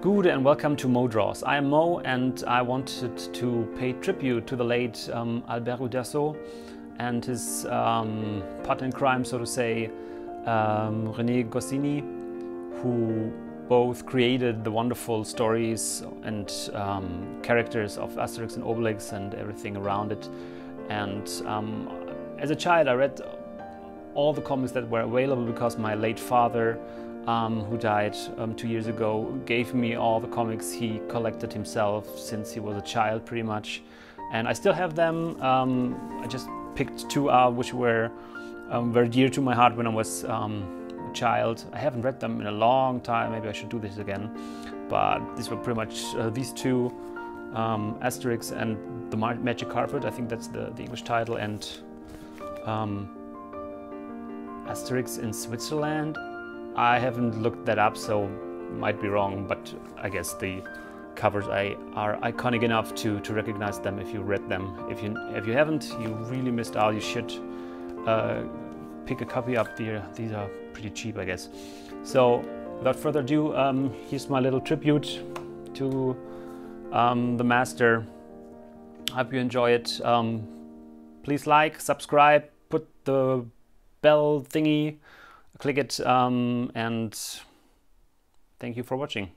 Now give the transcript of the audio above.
Good and welcome to Mo Draws. I am Mo and I wanted to pay tribute to the late um, Albert Uderzo and his um, partner in crime, so to say, um, René Goscinny, who both created the wonderful stories and um, characters of Asterix and Obelix and everything around it. And um, as a child, I read all the comics that were available because my late father um, who died um, two years ago, gave me all the comics he collected himself since he was a child, pretty much. And I still have them. Um, I just picked two out, which were um, very dear to my heart when I was um, a child. I haven't read them in a long time. Maybe I should do this again. But these were pretty much uh, these two, um, Asterix and the Magic Carpet. I think that's the, the English title. And Asterix in Switzerland I haven't looked that up, so might be wrong, but I guess the covers are iconic enough to, to recognize them if you read them. If you, if you haven't, you really missed out. You should uh, pick a copy up. There. These are pretty cheap, I guess. So without further ado, um, here's my little tribute to um, the master. Hope you enjoy it. Um, please like, subscribe, put the bell thingy click it um, and thank you for watching.